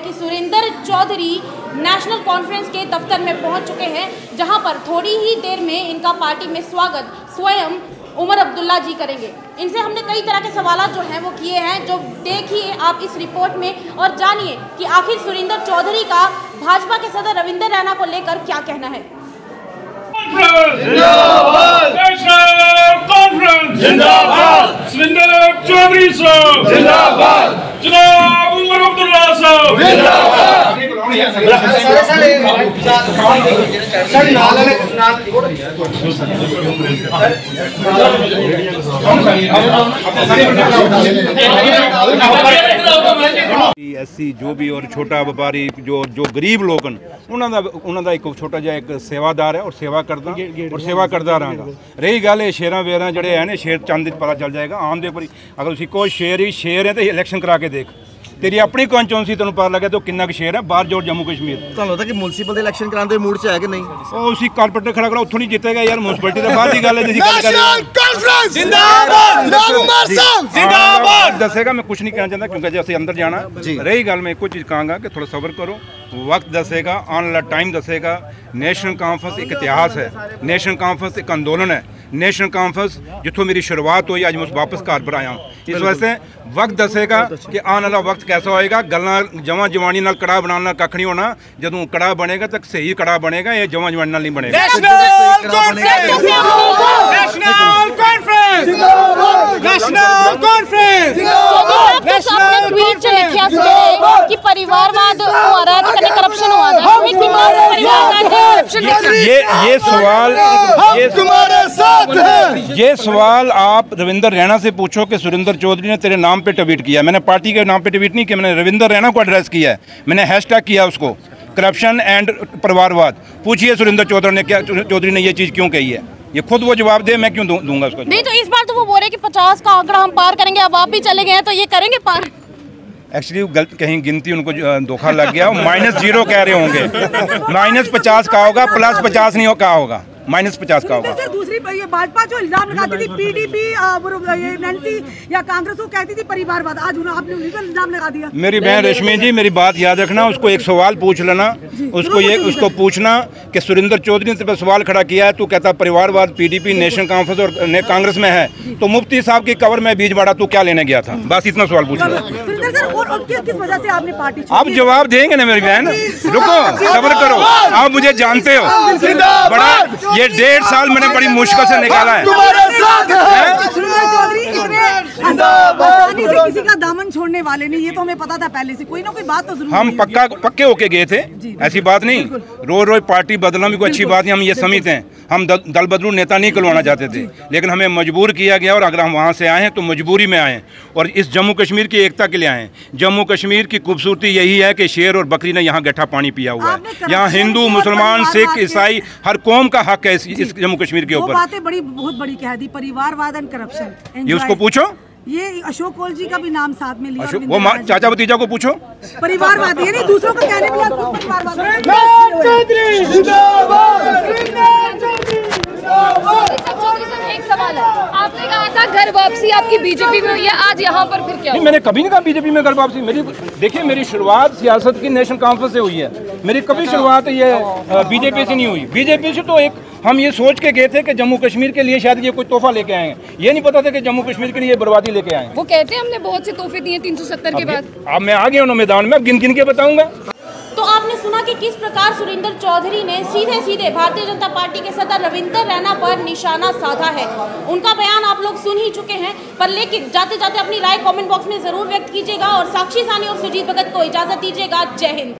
कि Surendra Chaudhary national conference के दफ्तर में पहुँच चुके हैं जहाँ पर थोड़ी ही देर में इनका पार्टी में स्वागत स्वयं उमर अब्दुल्ला जी करेंगे। इनसे हमने कई तरह के सवाल जो हैं वो किए हैं जो देखिए आप इस रिपोर्ट में और जानिए कि आखिर सुरेंद्र चौधरी का भाजपा के सदर रविंदर रैना को लेकर क्या कहना है। जिन्दावाद। जिन्दावाद। चौधरी साहब। जिंदाबाद। जनाब उमर अब्दुल्ला साहब। ਐਸਸੀ ਜੋ ਵੀ ਔਰ ਛੋਟਾ ਵਪਾਰੀ ਜੋ ਜੋ ਗਰੀਬ ਲੋਕ ਹਨ ਉਹਨਾਂ ਦਾ ਉਹਨਾਂ ਦਾ ਇੱਕ ਛੋਟਾ ਜਿਹਾ ਇੱਕ ਸੇਵਾਦਾਰ ਹੈ ਔਰ ਸੇਵਾ ਕਰਦਾ ਔਰ ਸੇਵਾ ਕਰਦਾ ਰਹਾਂਗਾ। ਰਹੀ ਗੱਲ ਇਹ ਸ਼ੇਰਾਂ ਵੇਰਾਂ ਜਿਹੜੇ ਹੈ ਨੇ ਸ਼ੇਰ ਚੰਦ ਪਤਾ ਚੱਲ ਜਾਏਗਾ ਆਮ ਦੇ ਉੱਪਰ ਅਗਰ ਤੁਸੀਂ ਕੋਈ ਸ਼ੇਰ ਹੀ ਸ਼ੇਰ ਹੈ ਤੇ ਇਲੈਕਸ਼ਨ ਕਰਾ ਕੇ ਦੇਖ। ਤੇਰੀ ਆਪਣੀ ਕੌਨਸ਼ੀਅੰਸੀ ਤੈਨੂੰ ਪਤਾ ਲੱਗਿਆ ਤੋ ਕਿੰਨਾ ਕੁ ਸ਼ੇਅਰ ਹੈ ਬਾਹਰ ਜੋਰ ਜੰਮੂ ਕਸ਼ਮੀਰ। ਤੁਹਾਨੂੰ ਲੱਗਦਾ ਕਿ ਮਿਊਨਿਸਪਲ ਦੇ ਇਲੈਕਸ਼ਨ ਕਰਾਉਣ ਦੇ ਮੂਡ 'ਚ ਹੈ ਕਿ ਨਹੀਂ? ਉਹ ਅਸੀਂ ਕਾਰਪੋਰੇਟਰ ਖੜਾ ਕਰਾ ਉੱਥੋਂ ਨਹੀਂ ਜਿੱਤੇਗਾ ਯਾਰ ਮਿਊਨਿਸਪੈਲਿਟੀ ਦਾ ਬਾਹਰ ਦੀ ਗੱਲ ਹੈ ਜਿਹਦੀ ਗੱਲ ਕਰ ਜਿੰਦਾਬਾਦ! ਜਿੰਦਾਬਾਦ! ਦੱਸੇਗਾ ਮੈਂ ਕੁਝ ਨਹੀਂ ਕਹਿਣਾ ਚਾਹੁੰਦਾ ਕਿਉਂਕਿ ਜੇ ਅਸੀਂ ਅੰਦਰ ਜਾਣਾ। ਰਹੀ ਗੱਲ ਮੈਂ ਇੱਕੋ ਚੀਜ਼ ਕਹਾਂਗਾ ਕਿ ਥੋੜਾ ਸਬਰ ਕਰੋ। ਵਕਤ ਦੱਸੇਗਾ ਆਉਣ ਵਾਲਾ ਟਾਈਮ ਦੱਸੇਗਾ। ਨੈਸ਼ਨਲ ਕਾਨਫਰੰਸ ਇੱਕ ਇਤਿਹਾਸ ਹੈ। ਨੈਸ਼ਨਲ ਕਾਨਫਰੰਸ ਇੱਕ ਅੰਦੋਲਨ ਹੈ। ਨੈਸ਼ਨਲ ਕਾਨਫਰੰਸ ਜਿੱਥੋਂ ਮੇਰੀ ਸ਼ੁਰੂਆਤ ਹੋਈ ਅੱਜ ਮੈਂ ਵਾਪਸ ਘਰ ਪਰ ਆਇਆ ਇਸ ਵਾਸਤੇ ਵਕਤ ਦੱਸੇਗਾ ਕਿ ਆਉਣ ਵਾਲਾ ਵਕਤ ਕੈਸਾ ਹੋਏਗਾ? ਗੱਲਾਂ ਜਵਾਂ ਜਵਾਨੀ ਨਾਲ ਕੜਾ ਬਣਾਉਣ ਨਾਲ ਕੱਖ ਨਹੀਂ ਹੋਣਾ। ਜਦੋਂ ਕੜਾ ਬਣੇਗਾ ਤਾਂ ਸਹੀ ਕੜਾ ਬਣੇਗਾ ਇਹ ਜਵਾਂ ਜਵਾਨੀ ਨਾਲ ਨਹੀਂ ਬਣੇਗਾ। ਨੈਸ਼ਨਲ ਕਾਨਫਰੰਸ ਨੈਸ਼ਨਲ ਕਾਨਫਰੰਸ ਨੈਸ਼ਨਲ ਕਾਨਫਰੰਸ ਨੈਸ਼ਨਲ ਕਾਨਫਰੰਸ ये ये सवाल ये तुम्हारे साथ हैं। ये सवाल आप रविंदर रैना से पूछो कि सुरेंद्र चौधरी ने तेरे नाम पे ट्वीट किया। मैंने पार्टी के नाम पे ट्वीट नहीं किया मैंने रविंदर रैना को एड्रेस किया है। मैंने हैशटैग किया उसको। करप्शन एंड परिवारवाद। पूछिए सुरेंद्र चौधरी ने क्या चौधरी ने ये चीज़ क्यों कही है? ये खुद वो जवाब दे मैं क्यों दूँगा उसको नहीं तो इस बार तो वो बोल रहे कि पचास का आंकड़ा हम पार करेंगे अब आप भी चले गए हैं तो ये करेंगे पार? एक्चुअली गलत कहीं गिनती उनको धोखा लग गया। माइनस ज़ीरो कह रहे होंगे। माइनस पचास का होगा प्लस पचास नहीं हो का होगा? माइनस पचास का होगा। दूसरी ये भाजपा जो इल्ज़ाम लगाती थी पीडीपी ये या कांग्रेस को कहती थी परिवारवाद। आज उन्होंने आपने इल्ज़ाम लगा दिया। मेरी बहन रेशमी जी मेरी बात याद रखना उसको एक सवाल पूछ लेना। उसको ये उसको पूछना कि सुरेंद्र चौधरी ने सवाल खड़ा किया है तू कहता परिवारवाद पीडीपी नेशनल कॉन्फ्रेंस और कांग्रेस में है। तो मुफ्ती साहब की कवर में बीज बाड़ा तू क्या लेने गया था? बस इतना सवाल पूछ लो सर और, और किस वजह से आपने पार्टी आप जवाब देंगे ना मेरी बहन? रुको सबर करो। आप मुझे जानते हो। बड़ा ये डेढ़ साल मैंने बड़ी मुश्किल से निकाला है। आसानी से किसी का दामन छोड़ने वाले नहीं ये तो हमें पता था पहले से। कोई ना कोई बात तो ज़रूर हम पक्का पक्के होके गए थे ऐसी बात नहीं। रोज रोज पार्टी बदलना भी कोई अच्छी बात नहीं हम ये समित हैं। हम दल, दल बदलू नेता नहीं करवाना चाहते थे लेकिन हमें मजबूर किया गया और अगर हम वहाँ से आए हैं तो मजबूरी में आए हैं। और इस जम्मू कश्मीर की एकता के लिए आए हैं। जम्मू कश्मीर की खूबसूरती यही है कि शेर और बकरी ने यहाँ गठा पानी पिया हुआ है। यहाँ हिंदू मुसलमान सिख ईसाई हर कौम का हक है इस, इस जम्मू कश्मीर के ऊपर। बातें बड़ी बहुत बड़ी कह दी परिवारवाद एंड करप्शन ये उसको पूछो। ये अशोक कोल जी का भी नाम साथ में लिया अशोक वो। चाचा भतीजा को पूछो परिवारवादी है नहीं दूसरों का कहने भी आप परिवारवाद चौधरी जिंदाबाद एक सवाल है आपने कहा था घर वापसी आपकी बीजेपी में हुई है आज यहाँ पर फिर क्या नहीं मैंने कभी नहीं कहा बीजेपी में घर वापसी। मेरी देखिए मेरी शुरुआत सियासत की नेशनल कॉन्फ्रेंस से हुई है। मेरी कभी शुरुआत ये बीजेपी से नहीं हुई। बीजेपी से तो एक हम ये सोच के गए थे कि जम्मू कश्मीर के लिए शायद ये कोई तोहफा लेके आए हैं। ये नहीं पता था कि जम्मू कश्मीर के लिए बर्बादी लेके आए वो कहते हैं हमने बहुत से तोहफे दिए 370 के बाद। अब मैं आ गया हूँ मैदान में अब गिन गिन के बताऊँगा। तो आपने सुना कि किस प्रकार सुरेंद्र चौधरी ने सीधे सीधे भारतीय जनता पार्टी के सदर रविंदर रैना पर निशाना साधा है। उनका बयान आप लोग सुन ही चुके हैं, पर लेकिन जाते जाते अपनी राय कमेंट बॉक्स में ज़रूर व्यक्त कीजिएगा और साक्षी सानी और सुजीत भगत को इजाज़त दीजिएगा। जय हिंद।